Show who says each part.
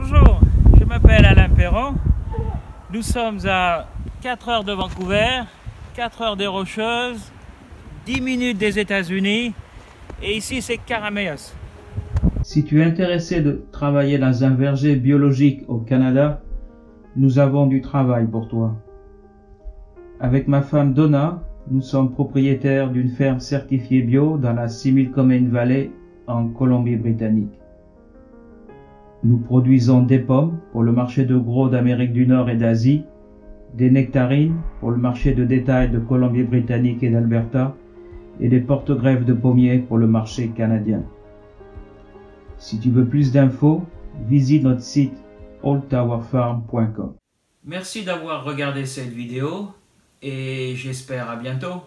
Speaker 1: Bonjour, je m'appelle Alain Perron. Nous sommes à 4 heures de Vancouver, 4 heures des Rocheuses, 10 minutes des États-Unis et ici c'est Carameos.
Speaker 2: Si tu es intéressé de travailler dans un verger biologique au Canada, nous avons du travail pour toi. Avec ma femme Donna, nous sommes propriétaires d'une ferme certifiée bio dans la Similkameen Valley en Colombie-Britannique. Nous produisons des pommes pour le marché de gros d'Amérique du Nord et d'Asie, des nectarines pour le marché de détail de Colombie-Britannique et d'Alberta, et des porte-greffes de pommiers pour le marché canadien. Si tu veux plus d'infos, visite notre site oldtowerfarm.com.
Speaker 1: Merci d'avoir regardé cette vidéo et j'espère à bientôt.